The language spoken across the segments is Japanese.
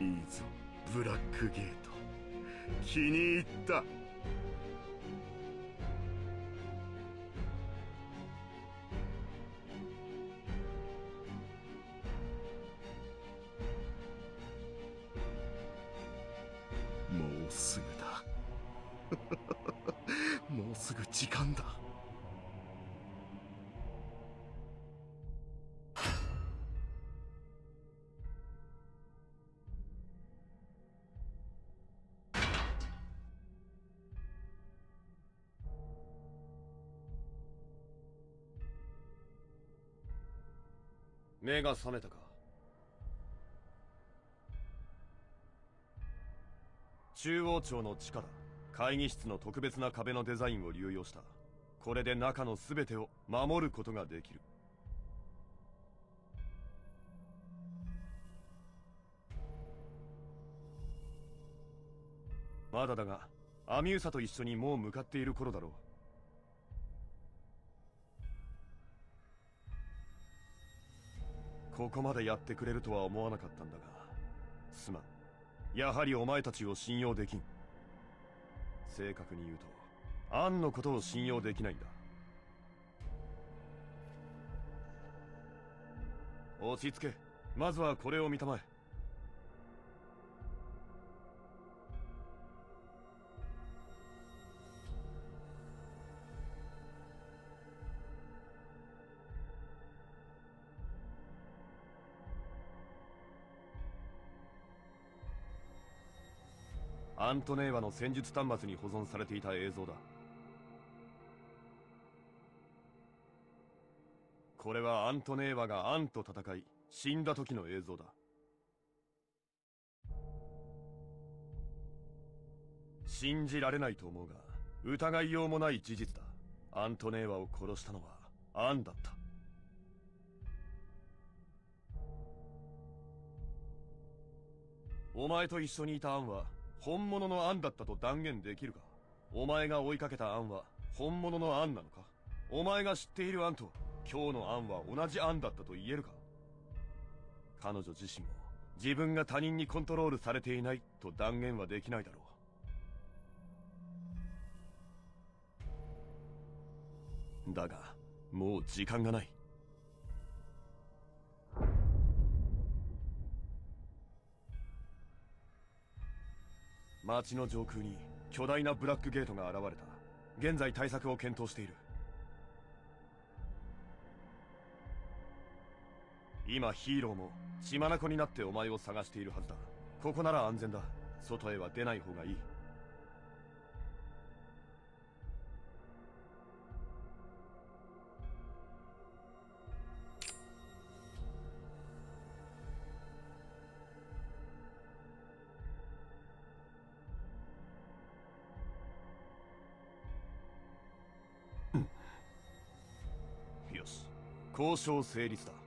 いいぞブラックゲート。気に入った。目が覚めたか。中央庁の地下だ会議室の特別な壁のデザインを流用した。これで中の全てを守ることができる。まだだがアミューサと一緒にもう向かっている頃だろう。ここまでやってくれるとは思わなかったんだが。すまん。やはりお前たちを信用できん。正確に言うとアンのことを信用できないんだ。落ち着け。まずはこれを見たまえ。アントネーワの戦術端末に保存されていた映像だ。これはアントネーワがアンと戦い死んだ時の映像だ。信じられないと思うが疑いようもない事実だ。アントネーワを殺したのはアンだった。お前と一緒にいたアンは本物のアンだったと断言できるか？お前が追いかけたアンは本物のアンなのか？お前が知っているアンと今日のアンは同じアンだったと言えるか？彼女自身も自分が他人にコントロールされていないと断言はできないだろう。だがもう時間がない。町の上空に巨大なブラックゲートが現れた。現在対策を検討している。今ヒーローも血眼になってお前を探しているはずだ。ここなら安全だ。外へは出ない方がいい。交渉成立だ。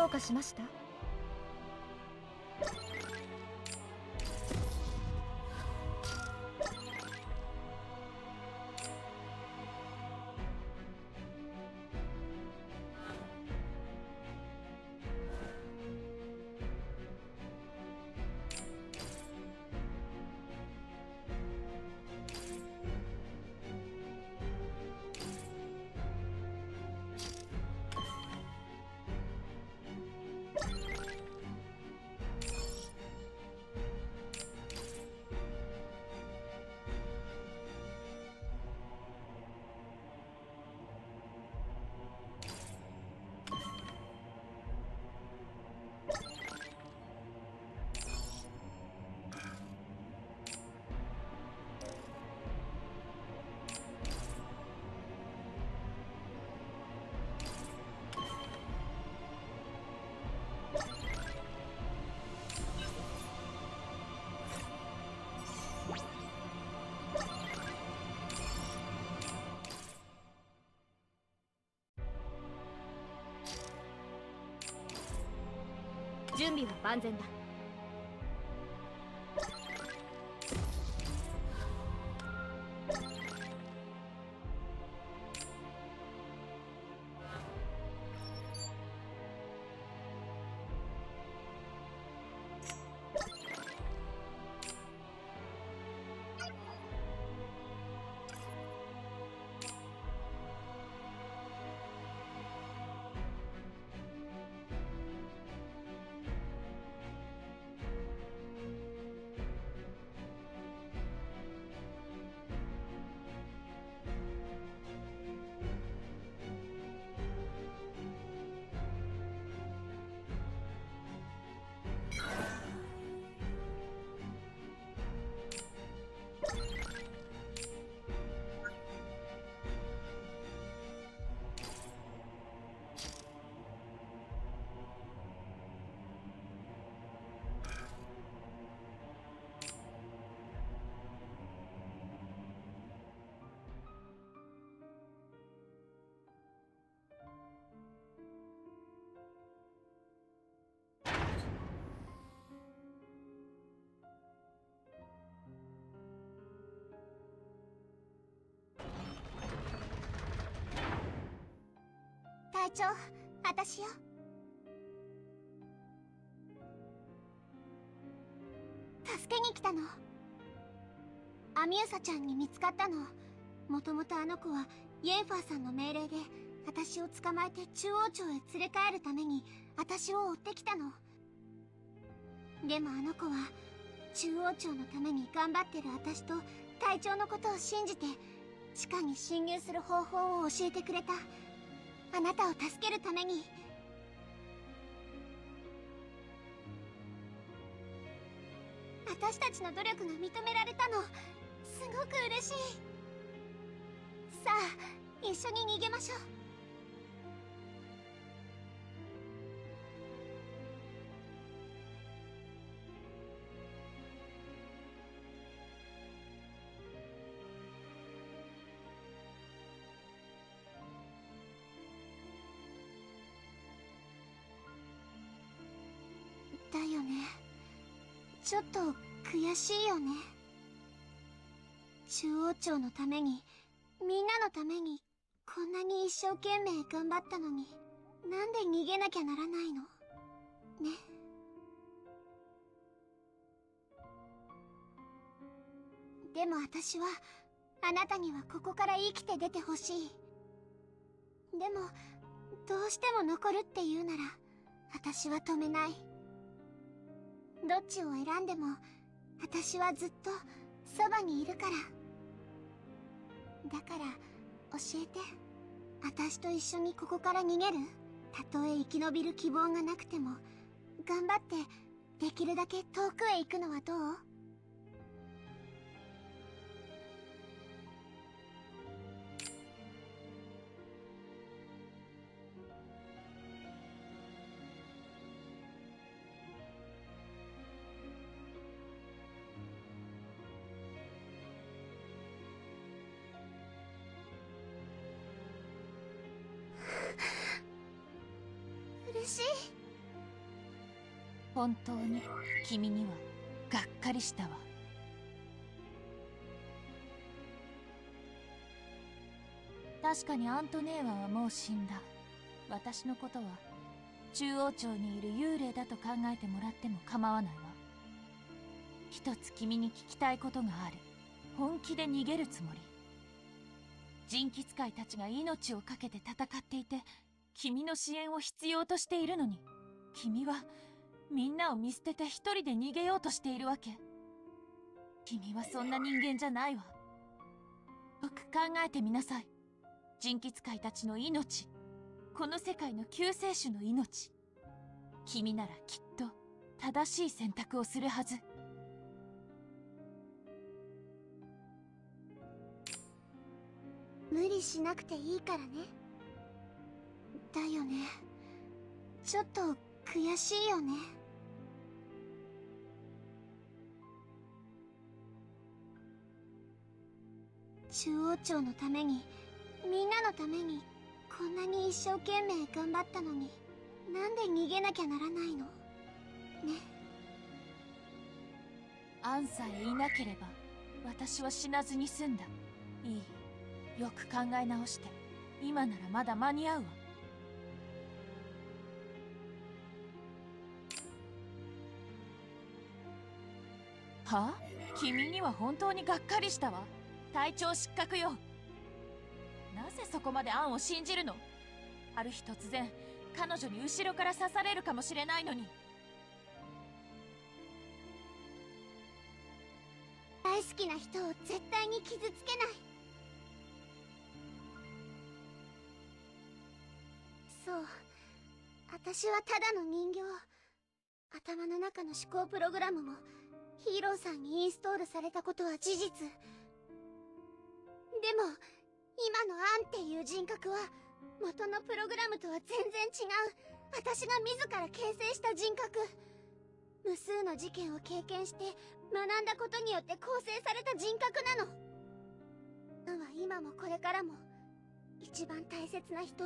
どうかしました？準備は万全だ。隊長私よ。助けに来たの。アミューサちゃんに見つかったの。もともとあの子はイェンファーさんの命令で私を捕まえて中央町へ連れ帰るために私を追ってきたの。でもあの子は中央町のために頑張ってる私と隊長のことを信じて地下に侵入する方法を教えてくれた。あなたを助けるために。私たちの努力が認められたの。すごく嬉しい。さあ一緒に逃げましょう。だよね。ちょっと悔しいよね。中央町のためにみんなのためにこんなに一生懸命頑張ったのになんで逃げなきゃならないの？ね。でも私はあなたにはここから生きて出てほしい。でもどうしても残るって言うなら私は止めない。どっちを選んでも私はずっとそばにいるから。だから教えて。私と一緒にここから逃げる。たとえ生き延びる希望がなくても。頑張ってできるだけ遠くへ行くのはどう？本当に君にはがっかりしたわ。確かにアントネーワはもう死んだ。私のことは中央町にいる幽霊だと考えてもらっても構わないわ。一つ君に聞きたいことがある。本気で逃げるつもり。人気使いたちが命を懸けて戦っていて君の支援を必要としているのに。君はみんなを見捨てて一人で逃げようとしているわけ。君はそんな人間じゃないわ。よく考えてみなさい。人気使いたちの命。この世界の救世主の命。君ならきっと正しい選択をするはず。無理しなくていいからね。だよね。ちょっと悔しいよね。中央町のためにみんなのためにこんなに一生懸命頑張ったのになんで逃げなきゃならないの？ね。アンさえいなければ私は死なずに済んだ。いい。よく考え直して。今ならまだ間に合うわ。は？あ君には本当にがっかりしたわ。隊長失格よ。なぜそこまでアンを信じるの？ある日突然彼女に後ろから刺されるかもしれないのに。大好きな人を絶対に傷つけない。そう。私はただの人形。頭の中の思考プログラムもヒーローさんにインストールされたことは事実。でも今のアンっていう人格は元のプログラムとは全然違う。私が自ら形成した人格。無数の事件を経験して学んだことによって構成された人格なの。アンは今もこれからも一番大切な人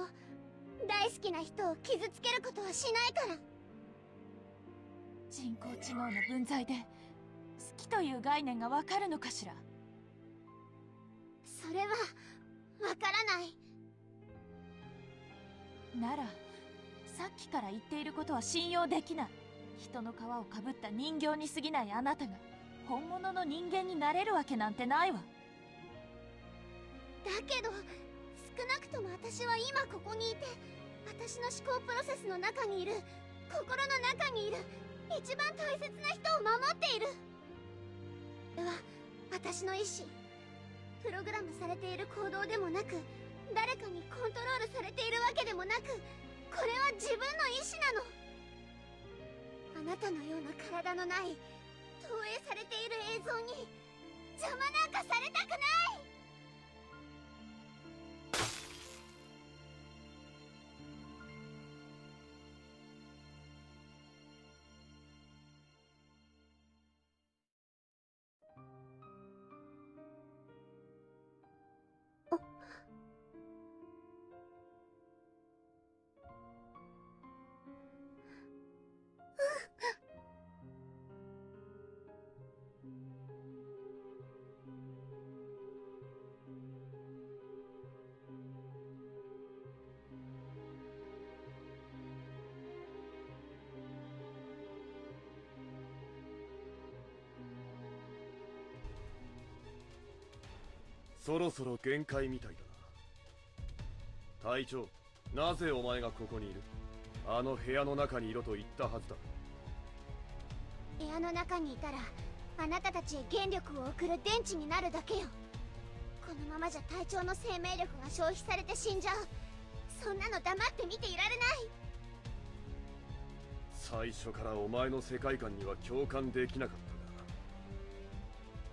大好きな人を傷つけることはしないから。人工知能の分際で好きという概念がわかるのかしら？それはわからない。ならさっきから言っていることは信用できない。人の皮をかぶった人形に過ぎないあなたが本物の人間になれるわけなんてないわ。だけど少なくとも私は今ここにいて私の思考プロセスの中にいる心の中にいる一番大切な人を守っている。は私の意志プログラムされている行動でもなく誰かにコントロールされているわけでもなくこれは自分の意志なの。あなたのような体のない投影されている映像に邪魔なんかされたくない。そろそろ限界みたいだな。隊長なぜお前がここにいる？あの部屋の中にいろと言ったはずだ。部屋の中にいたらあなたたちへ原力を送る電池になるだけよ。このままじゃ隊長の生命力が消費されて死んじゃう。そんなの黙って見ていられない。最初からお前の世界観には共感できなかっ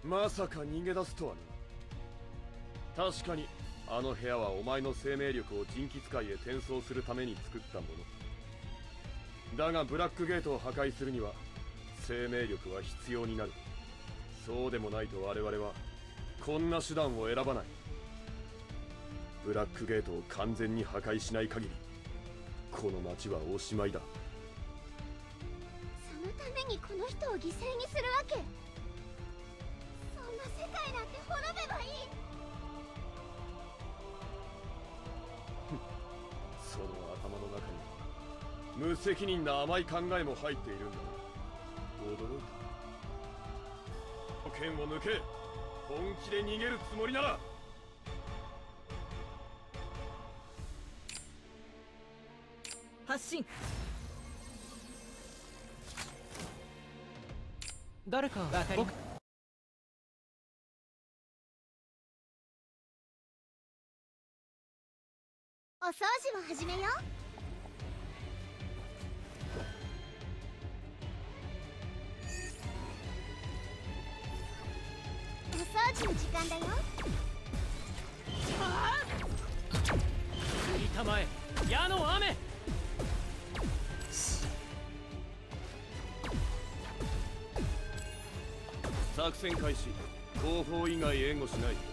たがまさか逃げ出すとはな確かに。あの部屋はお前の生命力を人気使いへ転送するために作ったもの。だがブラックゲートを破壊するには生命力は必要になる。そうでもないと我々はこんな手段を選ばない。ブラックゲートを完全に破壊しない限りこの街はおしまいだ。そのためにこの人を犠牲にするわけ。そんな世界なんて滅べばいい。無責任な甘い考えも入っているんだ驚いた。剣を抜け本気で逃げるつもりなら。発進誰か分かりま。すお掃除を始めよう矢の雨。作戦開始。後方以外援護しない。